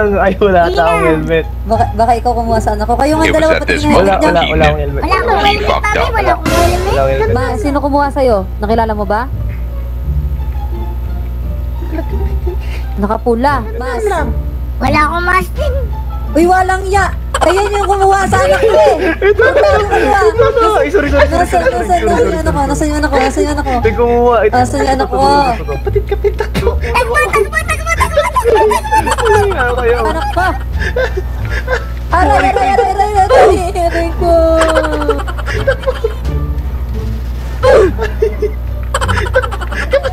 lang. Ay, wala Sige ata akong na. helmet. Baka, baka ikaw kumuha sa anak ko. Kayo nga It was dalawa at pati this yung Wala, helmet wala, niyo. wala akong helmet. Wala akong He helmet, fucked up. Wala akong helmet. Wala akong helmet. Ma, sino kumuha sa'yo? Nakilala mo ba? Nakapula. Mas. Wala akong mask. Uy, walang ya. Ayan yung kumuha sa anak ko eh. Ito, ito, ito, ito, ito. Ay, sorry, sorry, sorry. Nasa, sorry, nasa, sorry, nasa sorry, yung anak ko? Nasa yung anak ko? Nasa yung anak ko? Ito, kumuha. Ito, Ah, sa'yo, anak ko. Kapatid, kapatid, takbo. Takbo, takbo, Ay, nga kayo. Anak ko. Aray, aray, aray, aray, aray, aray ko.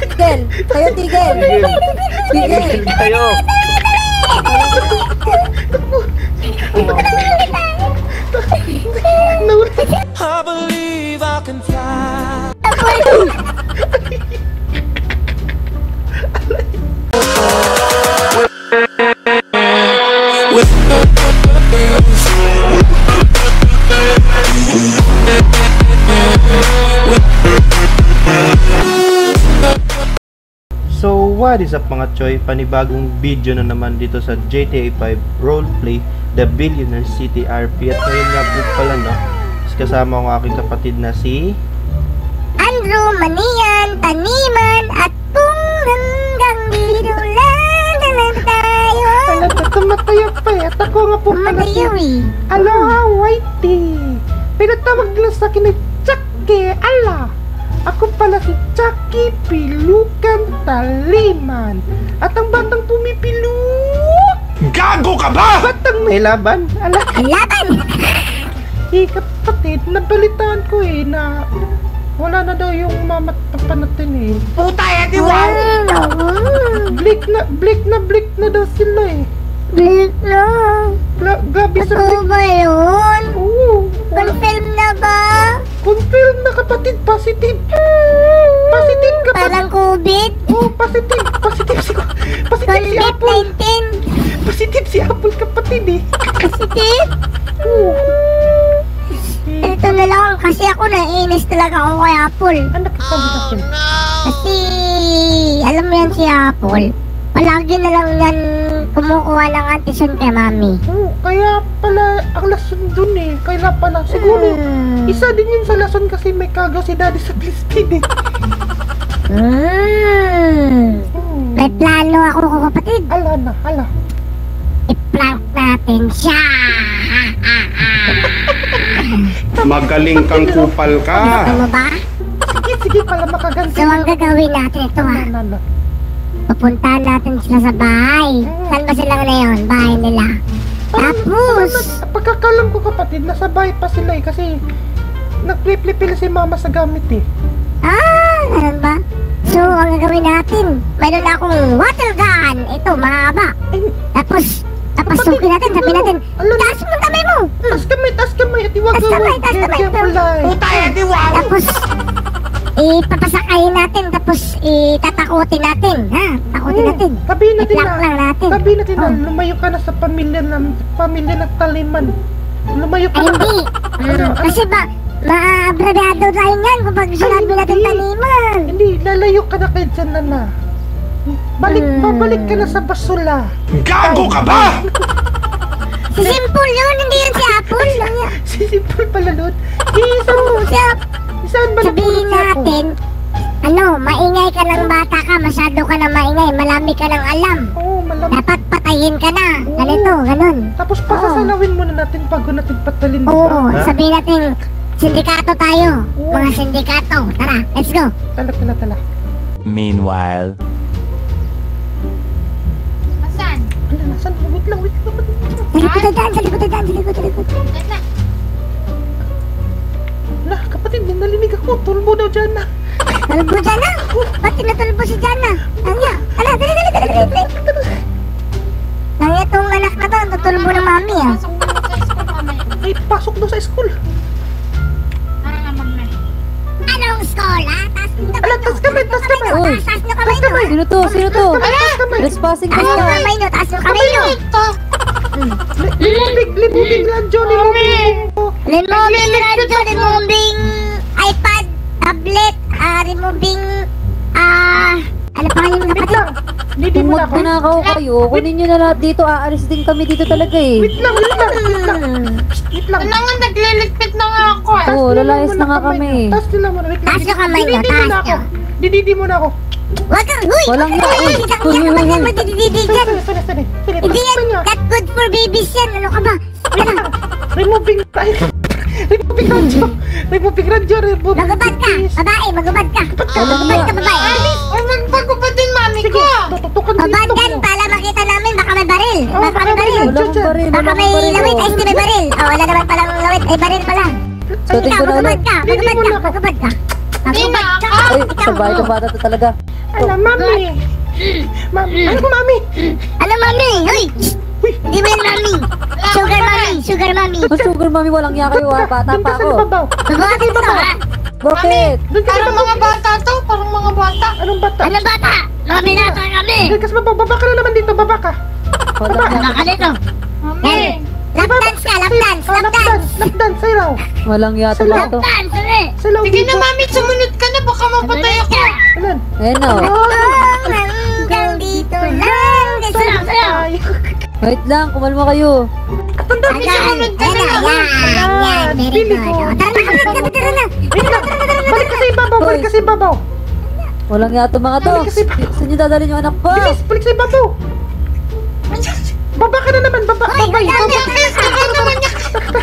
Tigil. Kayo. Tigil. Tigil kayo. I believe I can fly. What is up mga choy? Panibagong video na naman dito sa GTA 5 Roleplay The Billionaire City RP At ngayon nga po pala no kasama ko ang aking kapatid na si Andrew, Manian, Taniman, at kung hanggang dito lang na lang tayo. Tumataya pa eh At ako nga po pala si eh. Aloha Whitey Pinatawag lang sa akin ay Chucky Ala Ako pala si Chucky Pilukan Taliman At ang batang pumipiluk Gago ka ba? Batang may laban Ala Ang laban! Eh, kapatid, nabalitaan ko eh na wala na daw yung mama at papa natin eh. Puta eh, di Wow! Blink na, blink na, blink na daw sila eh. Blink na! Gra- grabe sa Totoo blink. ba yun? Oo, wala. Confirm na ba? Confirm na kapatid, positive. Positive kapatid. Parang COVID? Oo, positive. Positive si, positive si Apple. COVID-19? Positive si Apple kapatid eh. Positive? Oo. Ito na lang, kasi ako naiinis talaga ako kay Apple. ano kasabi natin? Kasi, alam mo yan si Apple. Palagi na lang yan kumukuha ng antisun kay Mami. Oo, kaya pala ang lason dun eh. Kaya pala, siguro, Hmm. isa din yun sa lason kasi may kagaw si daddy sa Blitzpin eh. Hmm. Hmm. May plano ako ko kapatid. Ala na, ala. I-prank natin siya. Magaling kang kupal ka. Mo ba? Sige, sige pala makaganti. So, ang gagawin natin ito ha. Na. Pupuntahan natin sila sa bahay. Saan ba sila ngayon? Bahay nila. Tapos, Pagkakalam ko kapatid, nasa bahay pa sila eh kasi nagpipili si mama sa gamit eh. ah, ganun ba? So, ang gagawin natin, mayroon akong water gun. Ito, mahaba. Tapos, papasukin natin, sabi natin, Ala na. taas mo ang kamay mo! Tas kamay, tas kamay, at iwag Tas kamay, tas kamay. Puta eh, di Tapos, ipapasakayin natin, tapos itatakutin natin, ha? Takutin natin. Sabihin natin na, lang natin. sabihin natin na Oh. lumayo ka na sa pamilya ng pamilya ng taliman. Lumayo ka Ay, na. hindi. Mm, kasi ba, maabrabado tayo yan kung pag sinabi natin hindi. taniman. Hindi, lalayo ka na kay dyan na na. Balik, Hmm. babalik ka na sa basula. Gago ka ba? Si Simple yun, hindi yun si Apple. Si Simple pala nun. Iisan mo. Si Apple. Saan ba Sabihin natin, ano, maingay ka ng bata ka, masyado ka ng maingay, malami ka ng alam. Oo, malamig. Dapat patayin ka na. Ganito, ganun. Tapos pasasalawin muna natin bago natin patalin, di ba? Oo, Ha? sabihin natin, sindikato tayo. Mga sindikato. Tara, let's go. Tala, tala, tala. Meanwhile. Saan? Ala, nasan? Wait lang, wait lang. Sa likod na dyan, sa likod na dyan, sa likod, sa likod. Ala, kapatid, may nalinig ako. Tulbo daw dyan na. Tulbo dyan na. Ba't tinutulbo si Jana? Anya, ala, dali, dali, dali, dali, dali. Nang itong anak na to, tutulbo ng mami ah. Ay, pasok daw sa school. Anong school ah? Taas mo Ala, tas kamay, tas kamay. Uy. Taas mo kamay no. Sino to? Sino to? Tas kamay. Trespassing Taas mo ka. kamay no, taas mo kamay no. Limubig, limubig lang, Johnny. Limubig. Magnanakaw kayo, kunin nyo na lahat dito, aalis din kami dito talaga eh. Wait lang, wait lang, wait lang. Wait lang. Ano nga, nagliligpit na nga ako eh. Oo, lalayas na nga kami. Taas nila muna, wait lang. Taas yung kamay mo, Dididi taas nyo. Dididi muna ako. Wag kang, huy! Walang Huy, na- huy, Uy, Hindi ka uy, uy, kapag uy. magdididi dyan. Hindi yan, not good for babies yan. Ano ka ba? Wala. Removing tayo. Removing radyo. Removing radyo. Removing Magubad ka, babae, magubad ka. Magubad ka, babae. Ay, magbago pa din mami ko. tututukan Babad dito. para makita namin, baka may baril. Baka may baril. Baka may lawit, ay oh. hindi may baril. Oh, wala naman palang lawit, ay baril pala. Suotin Ikaw, ko na ulit. ka, magubad ka, magubad ka. Magubad ka. Ay, sabay oh. bata to talaga. Ala, mami. Mami. Ano mami? Ano, mami? Hoy! Hindi mo yan, mami. Sugar mami, sugar mami. Oh, sugar mami, walang iya kayo ha, bata Doon pa ka ako. Babawatin mo to, ha? Bakit? Ka Parang mga bata to, parang mga bata. Anong bata? Ano bata? Kami. Doon ka sa ibabaw. Baba ka na naman dito. Baba ka. Iya. Baka dito. Mami. Lap dance ka, lap dance, Oh, lap lap dance. dance. Lap dance. Sayaw. Walang iya to Lap to. dance? Sayaw Sige na mami, sumunod ka na, baka mapatay ako. Na. oh. Oh, Hanggang dito lang. Sayaw, sayaw. Ay. Wait lang, kumalma kayo. Ayan, ayan, yan, yan, very good. Oh, Tara na, tara na, tara na. Lang. Balik ka sa ibabaw. Balik ka sa ibabaw. Walang iya to mga to. Kasi- Saan nyo dadalhin yung anak ko? Bilis. Balik sa ibabaw. Baba ka na naman. Baba. Baba. Baba. na, tara na.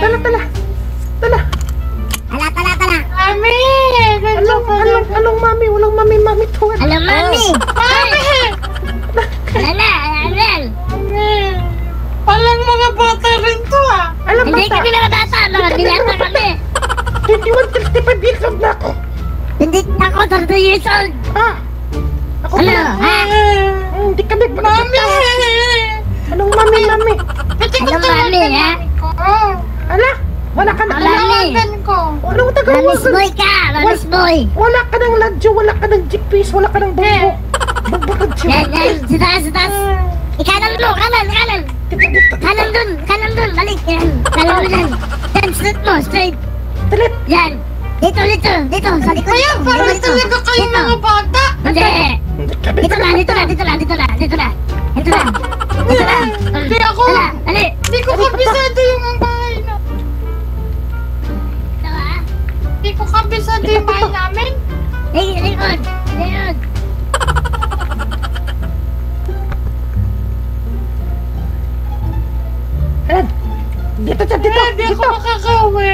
Tala, tala. Tala. Tala, tala, tala. Mami, Anong, anong, anong mami? Walang mami, mami to. Alam, mami. Mami. Wala na, wala na. Mami. Walang mga bata rin to ah. Alam Hindi kami mga bata, mga binata kami. 21, 65 years old na ako. Hindi ako 30 years old. Ah. Ako Ano, na. ha? Hmm, Hindi kami Mami. Anong mami, mami? Pati ko Ano, mami, ha? Ala, wala ka na. Wala. Mami. Tawagan ko. Anong Mamis tagawagan? boy ka, mamis boy. Wala ka ng ladyo, wala ka ng GPS, wala ka ng bumbo. Bumbo ka Yan, yan, sa taas, sa taas. Ikanan mo, kanan, kanan. Kanan dun, kanan dun, balik. Yan, kanan mo dyan. Yan, straight mo, straight. Talit. Yan. Dito, dito, dito, sa likod. Dito, parang talaga kayo kabisado yung bahay namin. Likod, likod. Likod. Ayan. Dito, dito, dito. Hindi ako Dito. makakauwi.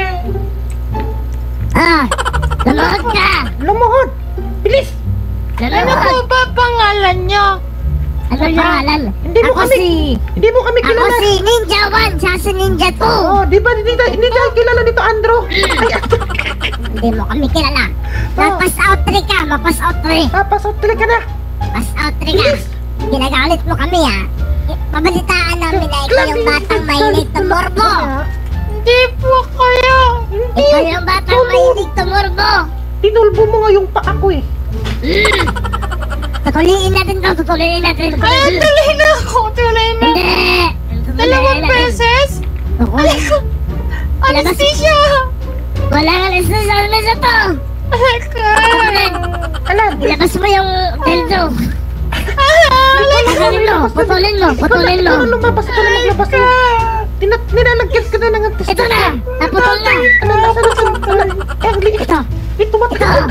Ah, lumuhod ka. Lumuhod. Bilis. Ano Lumuhod. po ba pangalan niyo? Ano yung pangalan? Hindi mo Ako kami- si... Hindi mo kami Ako kilala. si Ninja 1, siya si Ninja 2. Oh, di ba hindi, hindi tayo kilala dito, Andrew? Ay, Hindi mo kami kilala. Mag-pass out 3 ka, mag-pass out 3. tapos tuloy ka na. Pass out 3 ka. Ginagalit mo kami ha. Pabalitaan namin na ikaw yung batang mahilig tumorbo. Hindi po kayo. Ikaw yung batang mahilig tumorbo. Tinulbo mo nga yung paa ko eh. Tutuliin natin to, tutuliin natin. Ay, tuloy na ako. Tuloy na. Hindi. Dalawang beses? Tutuliin. Anesthesia. Wala nga alis na sa to. Alaka. Alan. Ilabas mo yung dildo. Putulin mo, putulin mo, putulin mo. Na lumabas, ikaw na maglabas. Tinat, nilalagyan ka na ng antes. Ito na, naputol na. Ano, nasa, nasa, eh, ang liit. Ito. Eh, tumatakbo.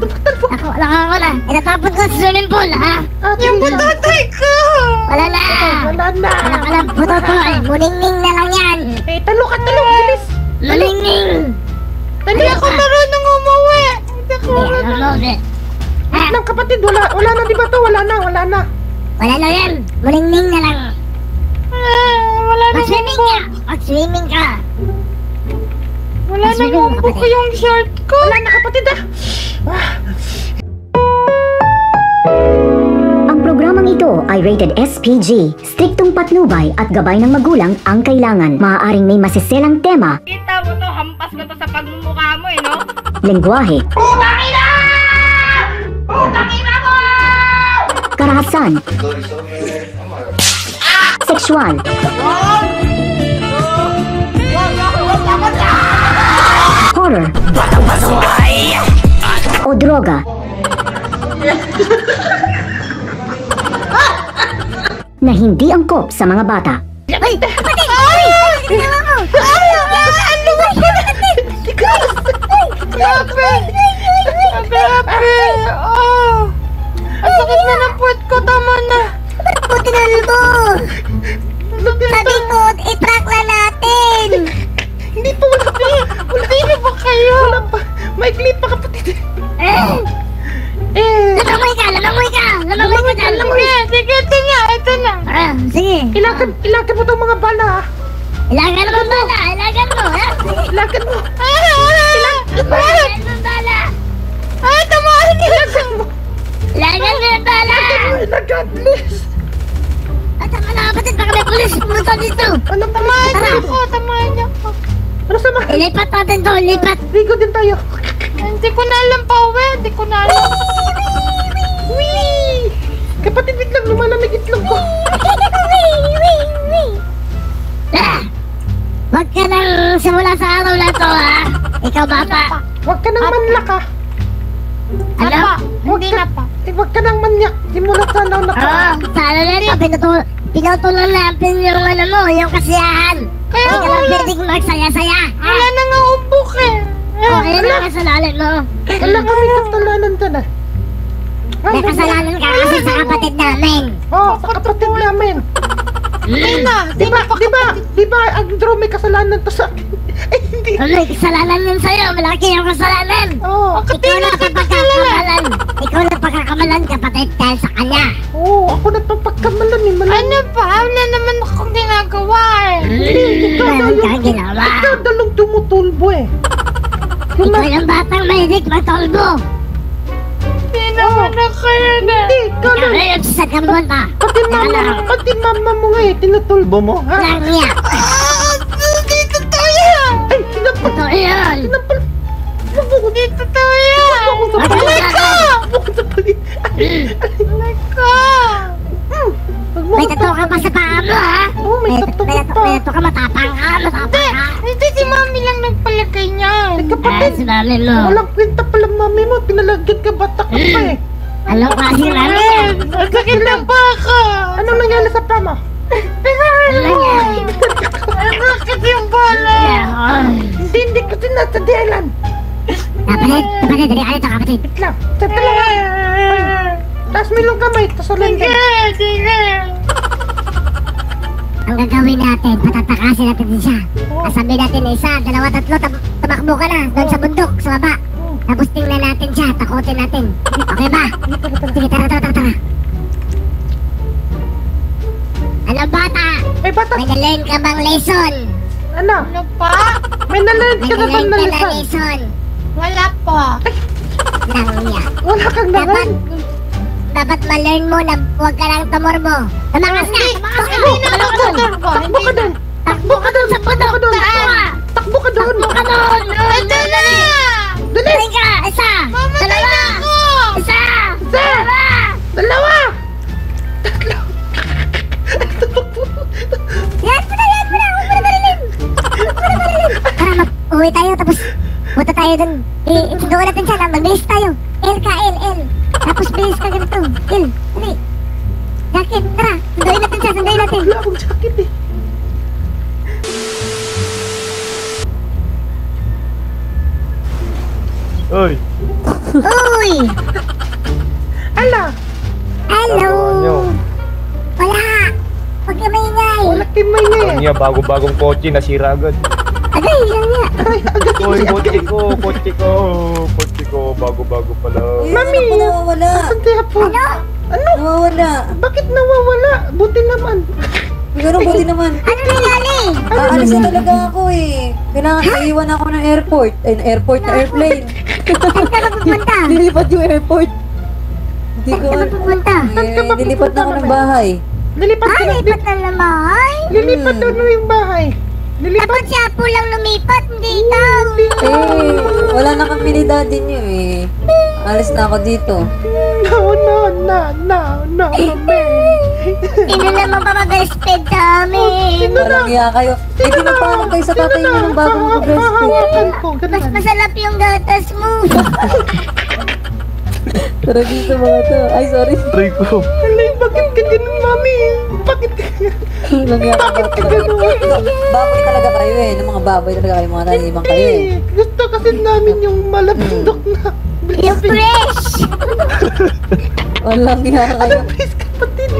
Tumatakbo. Ako, nakaka ko na. Itatapon ko sa swimming pool, ha? Ah, Yung butatay ko. Wala na. Wala na. Wala ka lang putotoy. Muningning na lang yan. Eh, talo ka, talo, bilis. Muningning. Hindi ako marunong umuwi. Hindi ako marunong. ano? Wait lang, kapatid, wala, wala na, di ba to? Wala na, wala na. Wala na yan. Muningning na lang. Ah, Wala na Mag-swimming ka. Mag-swimming ka. Wala na po kapatid. yung shirt ko. Wala na, kapatid, ah. Ah, Ang programang ito ay rated SPG. Striktong patnubay at gabay ng magulang ang kailangan. Maaaring may masiselang tema, Kita mo hampas ko to sa pagmumukha mo eh, no? lengguwahe, karahasan, sexual, horror o droga. na hindi angkop sa mga bata. Ay! Kapatid! Ay! Ginawa mo! Ay! Grabe! Grabe! Oh! Ang sakit na ng puwet ko, tama na! Buti na mo! Sabi ko, i-track na natin! Hindi pa pa. Wala Sino ba kayo? Wala pa. Maikli pa kapatid. Eh! Eh, Lamangoy ka! Lamangoy ka! Lamangoy ka dyan! Sige, sige, ito na, ito na! Ah, sige! ilakan, ilakan mo tong mga bala. ha? Ilagan mo bala! Ilagan mo! ha? Sige! Ilakan mo. Ilagan bala! Ay, tamaan! Ilagan mo yung bala! Ilakan, please. At tama na kapatid, baka may pulis pumunta dito! Ano? Tamaan niyo Tara. ako, tamaan niyo ako. Ano sama? Ilipat natin to! Ilipat! Ligo din tayo. Hindi ko na alam pa, uwi. Hindi ko na alam. Wee! Kapatid, wait lang. Lumalamig itlog ko. Ah! Huwag ka nang simula sa araw na to, ha? Ikaw, bata! Huwag ka nang manlak, ha? Ano? Huwag ka, huwag ka nang manyak. Simula sa ano na ka. Oo, sa ano na ito, pinutul pinutulan natin yung ano mo, yung kasiyahan. Kaya Hindi ka pwedeng magsaya-saya. wala na nga umbok eh. Oh, ayun ang kasalanan mo. Wala kami katalanan dyan, ha? May kasalanan ka kasi sa kapatid namin. Oo, sa kapatid namin. Hindi na, Di ba, di ba, di ba, ang draw may kasalanan to sa akin? Ay, hindi. Kung may kasalanan yun sa'yo, malaki yung kasalanan. Oo, Ikaw na pagkakamalan. Ikaw na pagkakamalan, kapatid, dahil sa kanya. oo, ako na pagkamalan eh. Malam. Ano ba? Wala naman akong ginagawa eh. Meron kang ginawa. Ikaw dalong tumutulbo eh. Ikaw yung batang mahilig matolbo. Hindi naman na na. Hindi, ikaw Ikaw lang. na yung sa gambon pa. Pati mama, pati mama mo nga eh, tinutulbo mo, ha? Lang niya. Ah, Hindi totoo yan. Ay, sinampal, Totoo mo ko Hindi totoo yan. Alay ka! Alay ka! Mo May ko tattoo ka pa sa paa mo, ha? Oo, may tattoo ka pa. May tattoo ka, matapang ka, matapang ka. Hindi si mami lang nagpalagay niyan. Ay, Ah, kapatid, si mo. walang kwenta pala mami mo. Pinalagyan ka bata ka pa eh. Klaseng mami niya? Ang sakit ng baka. Anong nangyari sa pama? Ano nangyari? Ang sakit yung bala. Hindi, hindi ko sinasadialan. Kapatid, kapatid, dali ka rito, kapatid. Wait lang. Sandali lang. Taas mo yung kamay. Tapos ulan Sige, sige. Ang gagawin natin, patatakasin natin din siya. Sasabi natin na isa, dalawa, tatlo, tab- tumakbo ka na doon sa bundok, sa baba. Tapos tingnan natin siya, takutin natin. Okay ba? Sige, tara, tara, tara, tara. Ano bata? May bata. May nalain ka bang lesson? Ano? Ano pa? May ka na bang nalain ka na nalisan? lesson? Wala pa. Lang niya. Wala kang nalain. dapat ma-learn mo na huwag ka lang tumorbo. Tumakas ka! Tumakas ka! Hindi na ako tuturbo. Takbo ka doon. Takbo ka doon! Takbo ka doon. Takbo ka doon. Takbo ka doon! Ito na! Dali. Ka! Isa! Mamatay Dalawa! na ako! Isa! Isa! Dalawa! Dalawa. Yan mo na! Yan mo na! Huwag mo na marilin! Huwag mo na marilin! Tara, mag-uwi tayo tapos punta tayo dun. I-intuduan natin siya na magbilis tayo. L ka, L, L. Tapos bilis ka ganito. L, dali. Jacket, tara. Sunduin natin siya, sunduin natin. Wala akong jacket eh. Oy, Uy! Ala. Hello! Ano? Wala! Huwag ka maingay! Wala kimay na eh. niya bago-bagong kotse nasira agad. Agay, lang niya! Ay, agad Oy, hindi. kotse ko, kotse ko, kotse ko, bago-bago pala. Mami. Ako nawawala. Asan kaya po? Ano? Nawawala. Bakit nawawala? Buti naman. Pero buti naman. Ano nangyari? Aalis na talaga ako eh. Kailangan iiwan ako ng airport. Ay, ng airport na airplane. Saan ka ba pupunta? Yung airport. Hindi ko... Saan ka pupunta? Eh, lilipat na ako ng bahay. Lilipat Ah, ka na. lipat na naman! Lilipat daw na yung bahay. Nilipat? Dapat si Apo lang lumipat, hindi ikaw. Eh, wala na kami ni daddy niyo eh. Alis na ako dito. No, no, no, no, no. Sino naman pa mag-respect sa amin? Walang iya kayo. Eh, pinapano kayo sa tatay niyo nung bago mag-breastfeed. Hawakan ko, Mas ganun. masarap yung gatas mo. Tara dito mga to. Ay, sorry. Try ko. Bakit ka ganun, mami? Bakit ka Walang iya kayo. Baboy talaga kayo eh. Ng mga baboy talaga kayo. Mga nanimang kayo eh. Gusto kasi namin yung malapindok na Yung fresh. Walang iya kayo. Please, kapatid.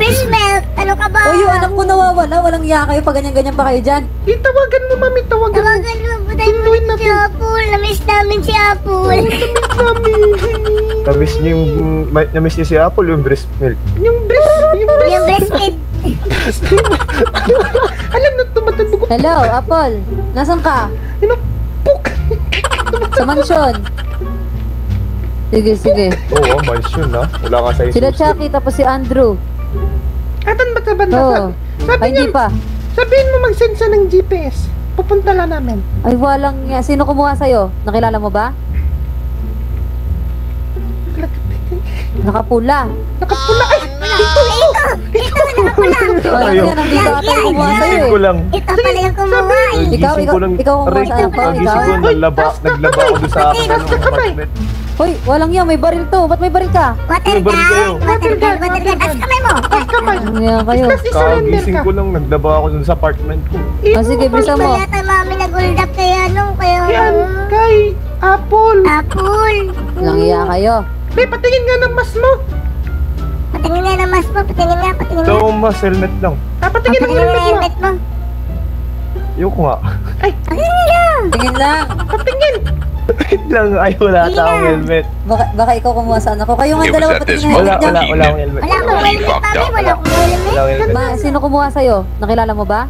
Fresh milk. Ano ka ba? O yung anak ko nawawala. Walang iya kayo pag ganyan-ganyan pa kayo dyan. Itawagan mo, mami, tawagan mo. Tawagan mo. Patay mo Sunduin si natin. Apple. Namiss namin si Apple. Mami. Namiss niyo yung... ma- Namiss niyo si Apple yung breast milk. Yung breast, yung breast. Yung breastfeed. Alam na, tumatanda ko. Hello, Apple. Nasaan ka? Inapok. Sa mansyon. Sige, sige. Oo, oh, mansion na. Wala ka sa Sila isus. Chucky tapos si Andrew. Atan ba banda? Oo. Sabi Ay, niya, pa. sabihin mo mag-send siya ng GPS. Pupunta lang namin. Ay, walang nga. Sino kumuha sa'yo? Nakilala mo ba? Nakapula. Nakapula. Ay, Ito, ito, nakapula. Walang Ayaw. yan. Nandito ata yung kumuha sa'yo Gising eh. ko lang. Ito pala yung kumuha eh. Ikaw, ikaw, lang. ikaw kumuha sa anak ko, ikaw? ko, naglaba, naglaba ako doon sa akin. Ano. Hoy, walang yan. May baril to. Ba't may baril ka? Water kayo. gun. Water gun. Water gun. As kamay mo. tas kamay. Ano yan kayo? Kagising ka. ko lang, naglaba ako doon sa apartment ko. Ah, sige, bisa mo. Wala tayo mami nag-hold up kay ano. Kaya... Yan, kay Apple. Apple. Walang iya kayo. Be, patingin nga ng mas mo. Patingin nga ng mas mo. Patingin nga. Patingin Ito nga. akong mas helmet lang. Ah, patingin ng Patingin nga ng helmet mo. helmet mo. Yung ko nga. Patingin nga. Tingin lang. Patingin. Wait lang, ay wala ata akong helmet. Baka, baka ikaw kumuha sa anak ko. Kayo nga dalawa at patingin ng Wala, helmet dyan. wala, wala akong helmet. Wala akong helmet mami. Wala akong helmet. Wala. Ma, sino kumuha sa'yo? Nakilala mo ba?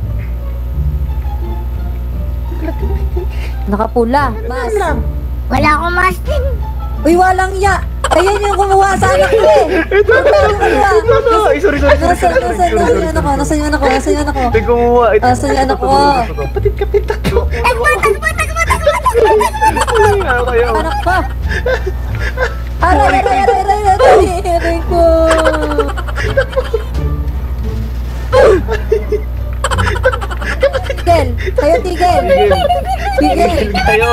Nakapula. Mas. Ano lang. Wala akong mask din. Uy, walang iya. Ayan yung kumuha sa anak ko eh. Ito, ito, ito, ito, ay, sorry, sorry, sorry, Nasaan, sorry, nasaan, nasaan yung anak ko? Nasaan yung anak ko? Nasaan yung anak ko? Ko kumuha. Ito, Nasaan yung anak ko? Kapatid, kapatid, takbo. Takbo, takbo, takbo, takbo, takbo. Ano kayo? Anak pa! Aray, aray, aray, aray, aray, aray ko! Tigil! Kayo tigil! Tigil! Tigil kayo.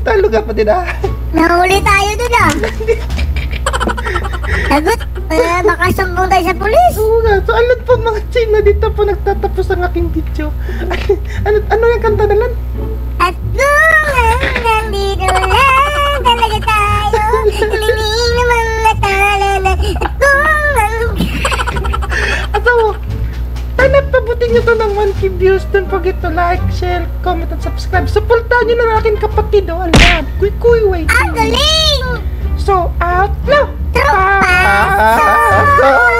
Dito talo kapatid ah. Nahuli tayo dun ah. Sagot, eh, baka sumbong tayo sa pulis. Oo nga, so alam po mga China dito po nagtatapos ang aking video. ano, ano yung kanta na lang? At kung nandito lang sana pabutin nyo to ng 1k views. Don't forget to like, share, comment, and subscribe. Supportahan nyo ng aking kapatid. Oh, alam. Kuy, kuy, wait. ang galing! So, out now! Tropa! Ah!